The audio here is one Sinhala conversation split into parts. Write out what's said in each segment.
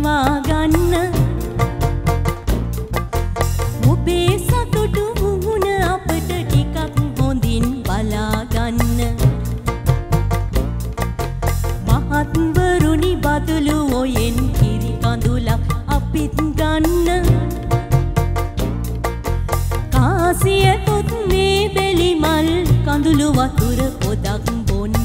පිළිවා ගන්න ඔබේ සතුටු වුණ අපට ටිකක් හොඳින් බලා ගන්න මහත්වරුනි බදුලු ඔයෙන් කිරි කඳුලක් අපිත් ගන්න. කාසිය තුත් මේ බෙලි මල් කඳුළු වතුර පොදක් බොන්න.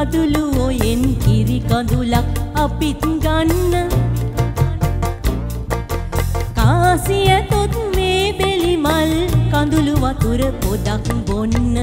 කඳුළු ඔයෙන් කිරි කඳුලක් අපිත් ගන්න. කාසිය තොත් මේ බෙලි මල් කඳුළු වතුර පොදක් බොන්න.